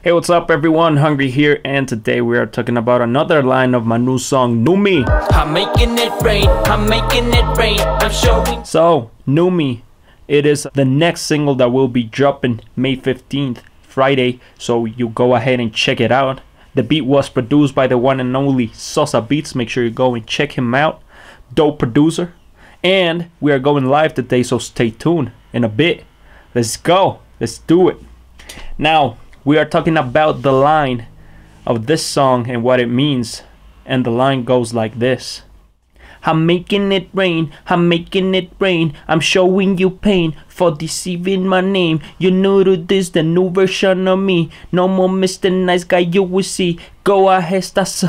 Hey, what's up, everyone? HNGRY here, and today we are talking about another line of my new song, New Me. I'm making it rain, I'm making it rain, I'm showing. So, New Me, it is the next single that will be dropping May 15th, Friday, so you go ahead and check it out. The beat was produced by the one and only Szosa Beatz. Make sure you go and check him out. Dope producer. And we are going live today, so stay tuned in a bit. Let's go. Let's do it. Now, we are talking about the line of this song and what it means. And the line goes like this I'm making it rain, I'm making it rain. I'm showing you pain for deceiving my name. You're new to this, the new version of me. No more Mr. Nice Guy, you will see. Go ahead, that's.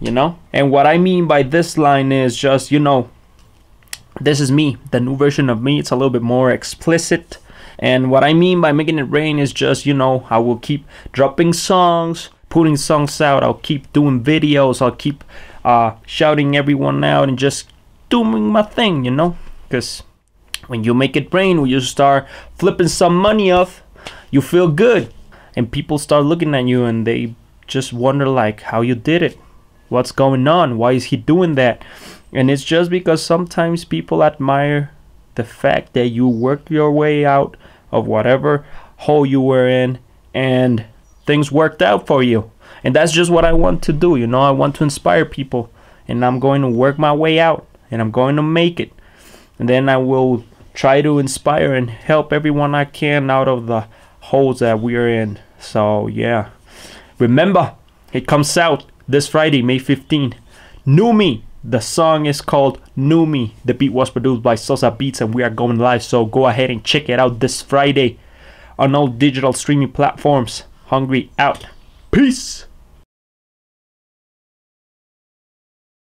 You know? And what I mean by this line is just, you know, this is me, the new version of me. It's a little bit more explicit. And what I mean by making it rain is just, you know, I will keep dropping songs, putting songs out. I'll keep doing videos. I'll keep uh, shouting everyone out and just doing my thing, you know? Because when you make it rain, when you start flipping some money off, you feel good. And people start looking at you and they just wonder, like, how you did it. What's going on? Why is he doing that? And it's just because sometimes people admire the fact that you worked your way out of whatever hole you were in and things worked out for you. And that's just what I want to do. You know, I want to inspire people and I'm going to work my way out and I'm going to make it. And then I will try to inspire and help everyone I can out of the holes that we're in. So, yeah. Remember, it comes out this Friday, May 15th. New Me. The song is called New Me. The beat was produced by Szosa Beatz and we are going live. So go ahead and check it out this Friday on all digital streaming platforms. HNGRY out. Peace.